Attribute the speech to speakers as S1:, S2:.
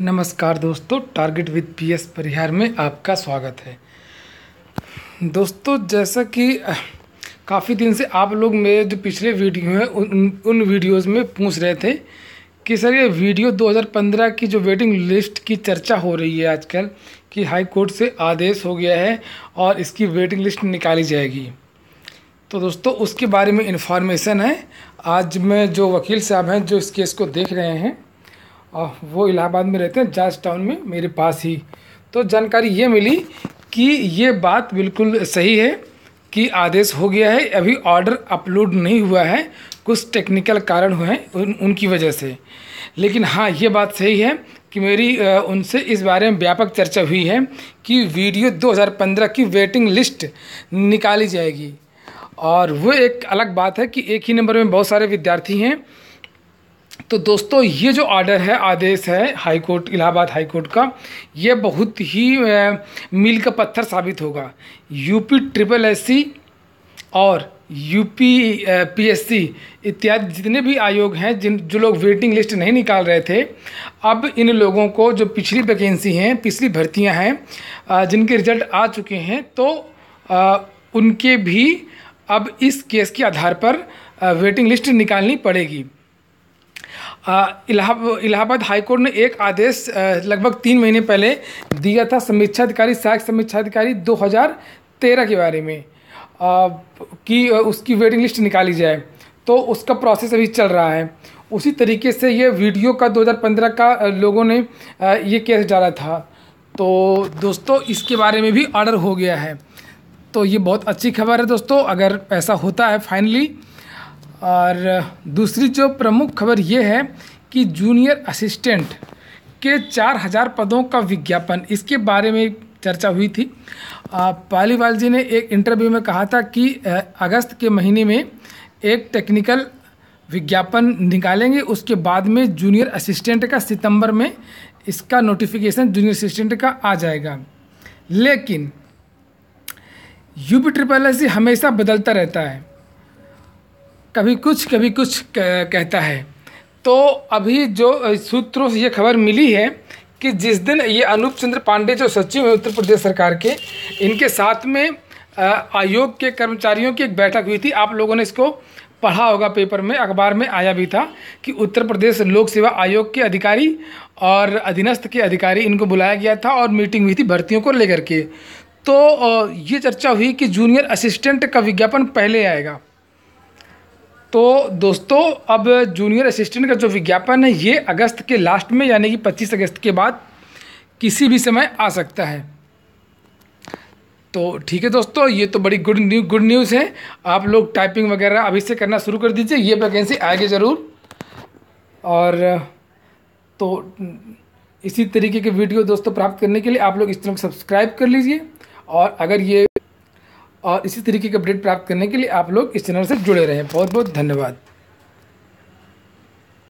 S1: नमस्कार दोस्तों target with PS परिहार में आपका स्वागत है। दोस्तों, जैसा कि काफ़ी दिन से आप लोग मेरे जो पिछले वीडियो हैं, उन उन वीडियोज़ में पूछ रहे थे कि सर, ये वीडियो 2015 की जो वेटिंग लिस्ट की चर्चा हो रही है आजकल, कि हाई कोर्ट से आदेश हो गया है और इसकी वेटिंग लिस्ट निकाली जाएगी। तो दोस्तों, उसके बारे में इन्फॉर्मेशन है। आज मैं जो वकील साहब हैं, जो इस केस को देख रहे हैं वो इलाहाबाद में रहते हैं जॉर्ज टाउन में मेरे पास ही। तो जानकारी ये मिली कि ये बात बिल्कुल सही है कि आदेश हो गया है अभी ऑर्डर अपलोड नहीं हुआ है कुछ टेक्निकल कारण हुए हैं उन, उनकी वजह से। लेकिन हाँ ये बात सही है कि मेरी उनसे इस बारे में व्यापक चर्चा हुई है कि वीडियो 2015 की वेटिंग लिस्ट निकाली जाएगी। और वो एक अलग बात है कि एक ही नंबर में बहुत सारे विद्यार्थी हैं तो दोस्तों, ये जो ऑर्डर है, आदेश है high court Allahabad high court का, ये बहुत ही मील का पत्थर साबित होगा। यूपी ट्रिपल एससी और यूपी पीएससी इत्यादि जितने भी आयोग हैं, जिन, जो लोग वेटिंग लिस्ट नहीं निकाल रहे थे, अब इन लोगों को जो पिछली वैकेंसी हैं, पिछली भर्तियाँ हैं जिनके रिज़ल्ट आ चुके हैं तो उनके भी अब इस केस के आधार पर वेटिंग लिस्ट निकालनी पड़ेगी। इलाहाबाद हाईकोर्ट ने एक आदेश लगभग तीन महीने पहले दिया था समीक्षा अधिकारी सहायक समीक्षा अधिकारी 2013 के बारे में कि उसकी वेटिंग लिस्ट निकाली जाए। तो उसका प्रोसेस अभी चल रहा है। उसी तरीके से ये वीडियो का 2015 का लोगों ने ये केस डाला था। तो दोस्तों, इसके बारे में भी ऑर्डर हो गया है। तो ये बहुत अच्छी खबर है दोस्तों। अगर ऐसा होता है, फाइनली और दूसरी जो प्रमुख खबर ये है कि जूनियर असिस्टेंट के चार हज़ार पदों का विज्ञापन, इसके बारे में चर्चा हुई थी। पालीवाल जी ने एक इंटरव्यू में कहा था कि अगस्त के महीने में एक टेक्निकल विज्ञापन निकालेंगे, उसके बाद में जूनियर असिस्टेंट का सितंबर में इसका नोटिफिकेशन जूनियर असिस्टेंट का आ जाएगा। लेकिन यूपी ट्रिपल एस हमेशा बदलता रहता है। कभी कुछ कभी कुछ कहता है। तो अभी जो सूत्रों से ये खबर मिली है कि जिस दिन ये अनूप चंद्र पांडे जो सचिव हैं उत्तर प्रदेश सरकार के, इनके साथ में आयोग के कर्मचारियों की एक बैठक हुई थी। आप लोगों ने इसको पढ़ा होगा पेपर में, अखबार में आया भी था कि उत्तर प्रदेश लोक सेवा आयोग के अधिकारी और अधीनस्थ के अधिकारी इनको बुलाया गया था और मीटिंग हुई थी भर्तियों को लेकर के। तो ये चर्चा हुई कि जूनियर असिस्टेंट का विज्ञापन पहले आएगा। तो दोस्तों, अब जूनियर असिस्टेंट का जो विज्ञापन है, ये अगस्त के लास्ट में, यानी कि 25 अगस्त के बाद किसी भी समय आ सकता है। तो ठीक है दोस्तों, ये तो बड़ी गुड न्यू गुड न्यूज़ है। आप लोग टाइपिंग वगैरह अभी से करना शुरू कर दीजिए, ये वैकेंसी आएगी ज़रूर। और तो इसी तरीके के वीडियो दोस्तों प्राप्त करने के लिए आप लोग इस तरह सब्सक्राइब कर लीजिए। और अगर ये और इसी तरीके के अपडेट प्राप्त करने के लिए आप लोग इस चैनल से जुड़े रहें। बहुत बहुत धन्यवाद।